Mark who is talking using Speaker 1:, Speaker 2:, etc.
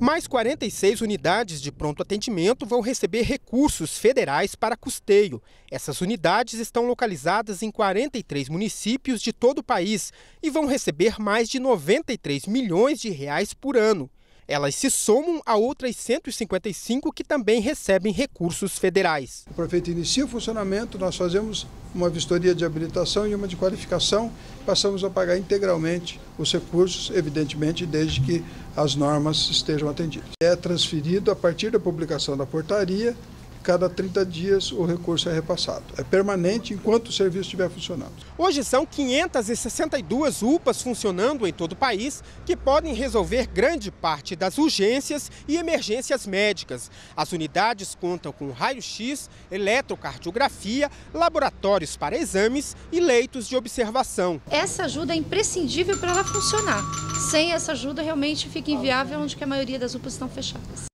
Speaker 1: Mais 46 unidades de pronto atendimento vão receber recursos federais para custeio. Essas unidades estão localizadas em 43 municípios de todo o país e vão receber mais de 93 milhões de reais por ano. Elas se somam a outras 155 que também recebem recursos federais.
Speaker 2: O prefeito inicia o funcionamento, nós fazemos uma vistoria de habilitação e uma de qualificação, passamos a pagar integralmente os recursos, evidentemente, desde que as normas estejam atendidas. É transferido a partir da publicação da portaria cada 30 dias o recurso é repassado. É permanente enquanto o serviço estiver funcionando.
Speaker 1: Hoje são 562 UPAs funcionando em todo o país que podem resolver grande parte das urgências e emergências médicas. As unidades contam com raio-x, eletrocardiografia, laboratórios para exames e leitos de observação.
Speaker 3: Essa ajuda é imprescindível para ela funcionar. Sem essa ajuda, realmente fica inviável onde a maioria das UPAs estão fechadas.